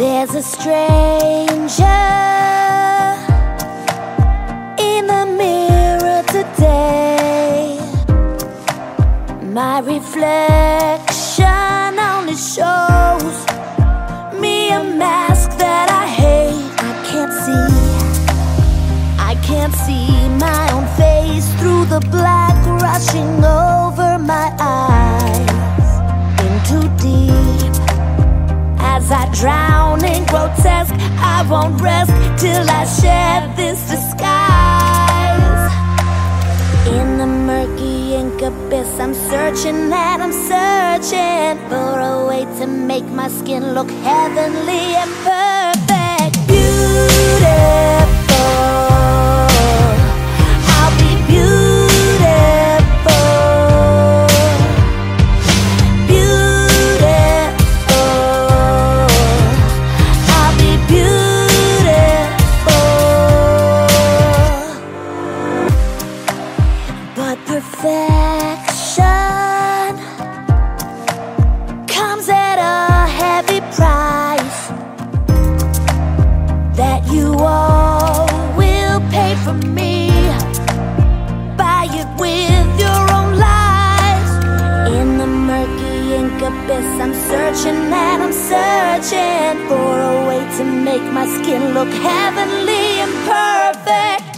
There's a stranger in the mirror today. My reflection only shows me a mask that I hate. I can't see, I can't see my own face through the black rushing over my eyes. In too deep as I drown I won't rest till I shed this disguise. In the murky ink abyss, I'm searching and I'm searching for a way to make my skin look heavenly and perfect. Perfection comes at a heavy price that you all will pay for me. Buy it with your own lives. In the murky ink abyss, I'm searching and I'm searching for a way to make my skin look heavenly and perfect.